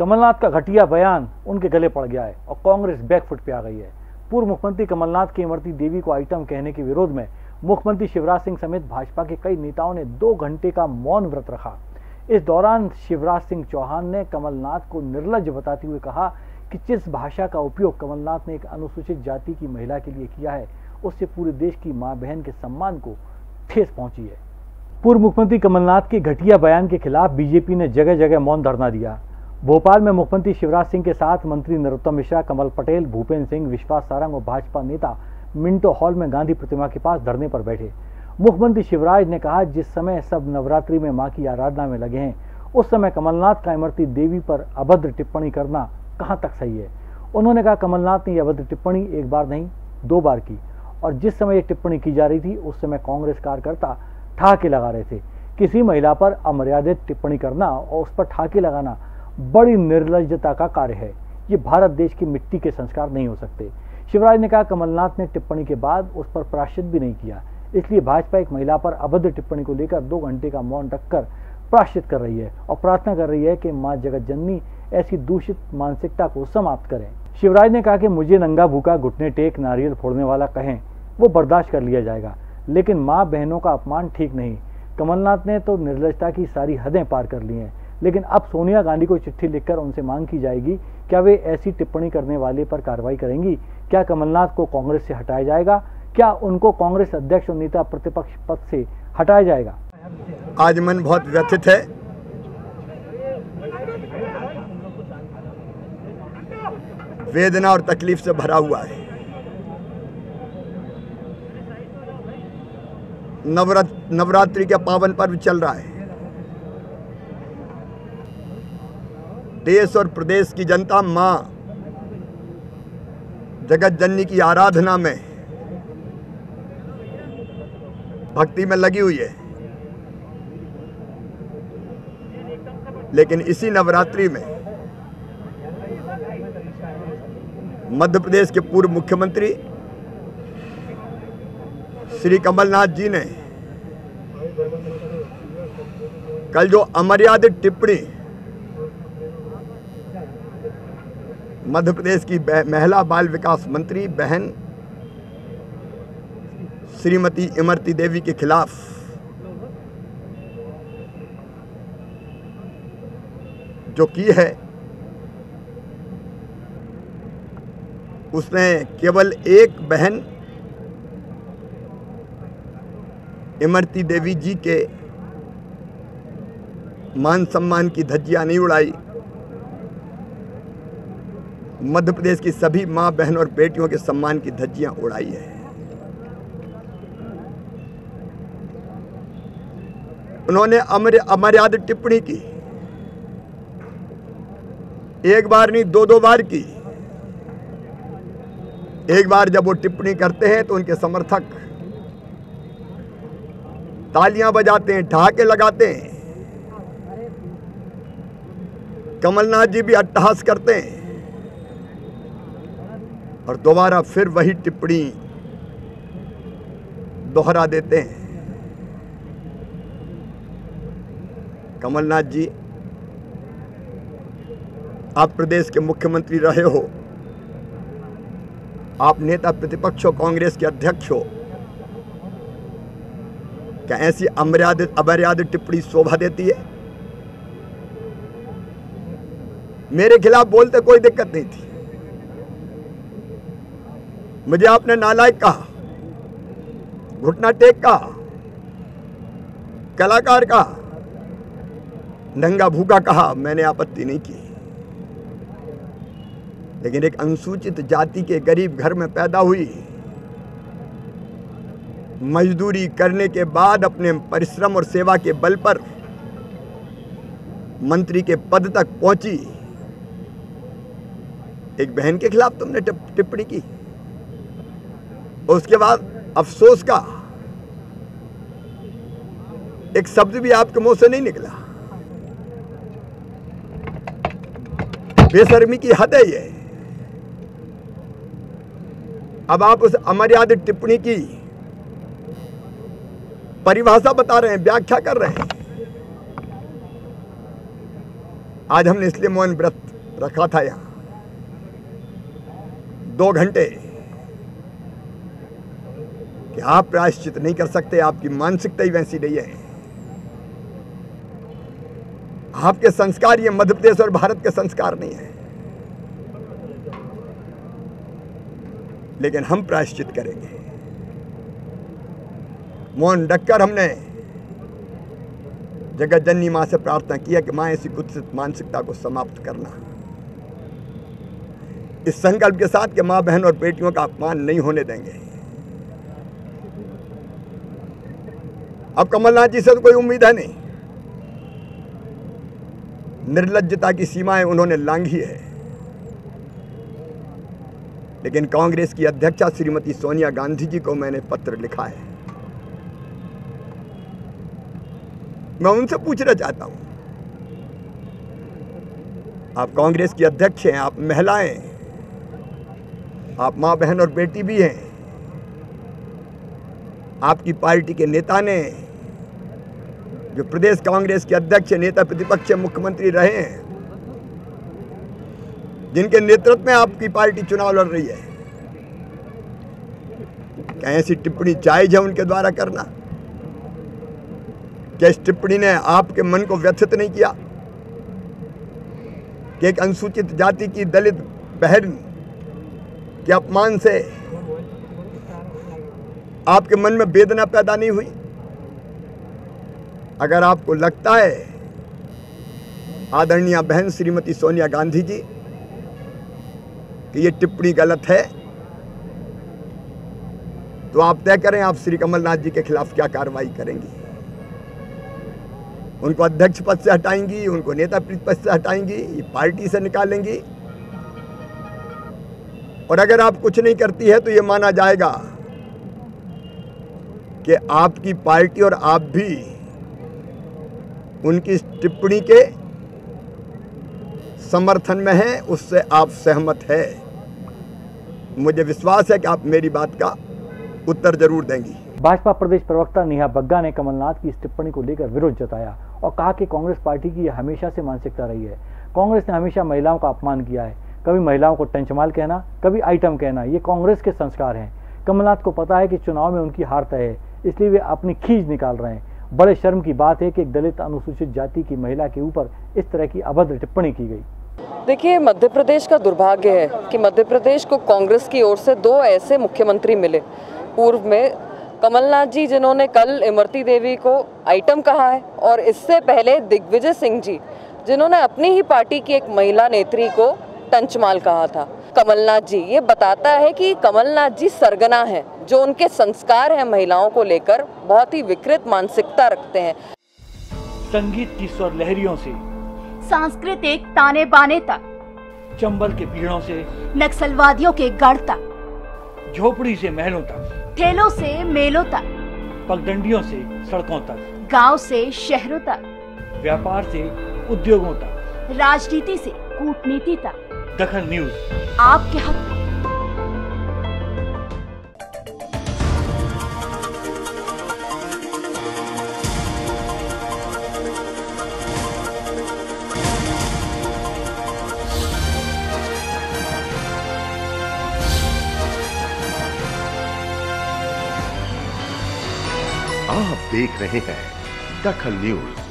कमलनाथ का घटिया बयान उनके गले पड़ गया है और कांग्रेस बैकफुट पे आ गई है। पूर्व मुख्यमंत्री कमलनाथ की इमरती देवी को आइटम कहने के विरोध में मुख्यमंत्री शिवराज सिंह समेत भाजपा के कई नेताओं ने दो घंटे का मौन व्रत रखा। इस दौरान शिवराज सिंह चौहान ने कमलनाथ को निर्लज बताते हुए कहा कि जिस भाषा का उपयोग कमलनाथ ने एक अनुसूचित जाति की महिला के लिए किया है, उससे पूरे देश की माँ बहन के सम्मान को ठेस पहुँची है। पूर्व मुख्यमंत्री कमलनाथ के घटिया बयान के खिलाफ बीजेपी ने जगह जगह मौन धरना दिया। भोपाल में मुख्यमंत्री शिवराज सिंह के साथ मंत्री नरोत्तम मिश्रा, कमल पटेल भूपेन्द्र सिंह, विश्वास सारंग और भाजपा नेता मिंटो हॉल में गांधी प्रतिमा के पास धरने पर बैठे। मुख्यमंत्री शिवराज ने कहा, जिस समय सब नवरात्रि में माँ की आराधना में लगे हैं, उस समय कमलनाथ का इमरती देवी पर अभद्र टिप्पणी करना कहाँ तक सही है? उन्होंने कहा, कमलनाथ ने यह अभद्र टिप्पणी एक बार नहीं, दो बार की। और जिस समय ये टिप्पणी की जा रही थी, उस समय कांग्रेस कार्यकर्ता ठाके लगा रहे थे। किसी महिला पर अमर्यादित टिप्पणी करना और उस पर ठाके लगाना बड़ी निर्लजता का कार्य है। ये भारत देश की मिट्टी के संस्कार नहीं हो सकते। शिवराज ने कहा, कमलनाथ ने टिप्पणी के बाद उस पर प्राश्चित भी नहीं किया। इसलिए भाजपा एक महिला पर अभद्र टिप्पणी को लेकर दो घंटे का मौन रखकर प्राश्चित कर रही है और प्रार्थना कर रही है कि माँ जगत जननी ऐसी दूषित मानसिकता को समाप्त करें। शिवराज ने कहा कि मुझे नंगा भूखा, घुटने टेक, नारियल फोड़ने वाला कहें, वो बर्दाश्त कर लिया जाएगा। लेकिन माँ बहनों का अपमान ठीक नहीं। कमलनाथ ने तो निर्लजता की सारी हदें पार कर ली हैं। लेकिन अब सोनिया गांधी को चिट्ठी लिखकर उनसे मांग की जाएगी, क्या वे ऐसी टिप्पणी करने वाले पर कार्रवाई करेंगी? क्या कमलनाथ को कांग्रेस से हटाया जाएगा? क्या उनको कांग्रेस अध्यक्ष और नेता प्रतिपक्ष पद से हटाया जाएगा? आज मन बहुत व्यथित है। वेदना और तकलीफ़ से भरा हुआ है। नवरात नवरात्रि का पावन पर्व चल रहा है। देश और प्रदेश की जनता माँ, जगत जननी की आराधना में भक्ति में लगी हुई है। लेकिन इसी नवरात्रि में मध्य प्रदेश के पूर्व मुख्यमंत्री श्री कमलनाथ जी ने कल जो अमर्यादित टिप्पणी मध्य प्रदेश की महिला बाल विकास मंत्री बहन श्रीमती इमरती देवी के खिलाफ। जो की है, उसने केवल एक बहन इमरती देवी जी के मान सम्मान की धज्जियाँ नहीं उड़ाई। मध्य प्रदेश की सभी माँ बहन और बेटियों के सम्मान की धज्जियाँ उड़ाई है। उन्होंने अमर, अमर्याद टिप्पणी की। एक बार नहीं दो दो बार की। एक बार जब वो टिप्पणी करते हैं तो उनके समर्थक तालियाँ बजाते हैं ठहाके लगाते हैं। कमलनाथ जी भी अट्टहास करते हैं। और दोबारा फिर वही टिप्पणी दोहरा देते हैं। कमलनाथ जी, आप प्रदेश के मुख्यमंत्री रहे हो। आप नेता प्रतिपक्ष हो, कांग्रेस के अध्यक्ष हो। क्या ऐसी अमर्यादित अमर्यादित टिप्पणी शोभा देती है? मेरे खिलाफ बोलते कोई दिक्कत नहीं थी। मुझे आपने नालायक कहा घुटना टेक कहा, कलाकार कहा, नंगा भूखा कहा, मैंने आपत्ति नहीं की। लेकिन एक अनुसूचित जाति के गरीब घर में पैदा हुई। मजदूरी करने के बाद अपने परिश्रम और सेवा के बल पर मंत्री के पद तक पहुँची। एक बहन के खिलाफ तुमने टिप्पणी की। उसके बाद अफसोस का एक शब्द भी आपके मुँह से नहीं निकला। बेशर्मी की हद है ये। अब आप उस अमर्यादित टिप्पणी की परिभाषा बता रहे हैं, व्याख्या कर रहे हैं। आज हमने इसलिए मौन व्रत रखा था यहाँ। दो घंटे कि आप प्रायश्चित नहीं कर सकते, आपकी मानसिकता ही वैसी नहीं है। आपके संस्कार ये मध्य प्रदेश और भारत के संस्कार नहीं है। लेकिन हम प्रायश्चित करेंगे। मोहन डक्कर हमने जगत जननी माँ से प्रार्थना किया कि माँ ऐसी कुत्सित मानसिकता को समाप्त करना। इस संकल्प के साथ कि माँ बहन और बेटियों का अपमान नहीं होने देंगे। अब कमलनाथ जी से तो कोई उम्मीद है नहीं। निर्लजता की सीमाएँ उन्होंने लांघी है। लेकिन कांग्रेस की अध्यक्षा श्रीमती सोनिया गांधी जी को मैंने पत्र लिखा है। मैं उनसे पूछना चाहता हूँ। आप कांग्रेस की अध्यक्ष हैं, आप महिलाएँ आप माँ बहन और बेटी भी हैं। आपकी पार्टी के नेता ने, जो प्रदेश कांग्रेस के अध्यक्ष नेता प्रतिपक्ष मुख्यमंत्री रहे हैं, जिनके नेतृत्व में आपकी पार्टी चुनाव लड़ रही है, क्या ऐसी टिप्पणी जायज़ है उनके द्वारा करना? क्या इस टिप्पणी ने आपके मन को व्यथित नहीं किया? कि एक अनुसूचित जाति की दलित बहन के अपमान से आपके मन में वेदना पैदा नहीं हुई? अगर आपको लगता है, आदरणीय बहन श्रीमती सोनिया गांधी जी, कि ये टिप्पणी गलत है तो आप तय करें आप श्री कमलनाथ जी के खिलाफ क्या कार्रवाई करेंगी। उनको अध्यक्ष पद से हटाएँगी, उनको नेता पद से हटाएँगी, ये पार्टी से निकालेंगी। और अगर आप कुछ नहीं करती है तो ये माना जाएगा कि आपकी पार्टी और आप भी उनकी टिप्पणी के समर्थन में है, उससे आप सहमत है। मुझे विश्वास है कि आप मेरी बात का उत्तर ज़रूर देंगी। भाजपा प्रदेश प्रवक्ता नेहा बग्गा ने कमलनाथ की इस टिप्पणी को लेकर विरोध जताया और कहा कि कांग्रेस पार्टी की यह हमेशा से मानसिकता रही है। कांग्रेस ने हमेशा महिलाओं का अपमान किया है। कभी महिलाओं को टंचमाल कहना, कभी आइटम कहना, ये कांग्रेस के संस्कार हैं। कमलनाथ को पता है कि चुनाव में उनकी हार तय है। इसलिए वे अपनी खींच निकाल रहे हैं। बड़े शर्म की बात है कि एक दलित अनुसूचित जाति की महिला के ऊपर इस तरह की अभद्र टिप्पणी की गई। देखिए, मध्य प्रदेश का दुर्भाग्य है कि मध्य प्रदेश को कांग्रेस की ओर से दो ऐसे मुख्यमंत्री मिले। पूर्व में कमलनाथ जी, जिन्होंने कल इमरती देवी को आइटम कहा है, और इससे पहले दिग्विजय सिंह जी, जिन्होंने अपनी ही पार्टी की एक महिला नेत्री को टंचमाल कहा था। कमलनाथ जी ये बताता है कि कमलनाथ जी सरगना हैं जो उनके संस्कार हैं महिलाओं को लेकर बहुत ही विकृत मानसिकता रखते हैं। संगीत की स्वर लहरियों से सांस्कृतिक ताने बाने तक चंबल के पीड़ों से नक्सलवादियों के गढ़ तक झोपड़ी से महलों तक ठेलों से मेलों तक पगडंडियों से सड़कों तक गाँव से शहरों तक व्यापार से उद्योगों तक राजनीति से कूटनीति तक। दखल न्यूज़। आपके हक। आप देख रहे हैं दखल न्यूज़।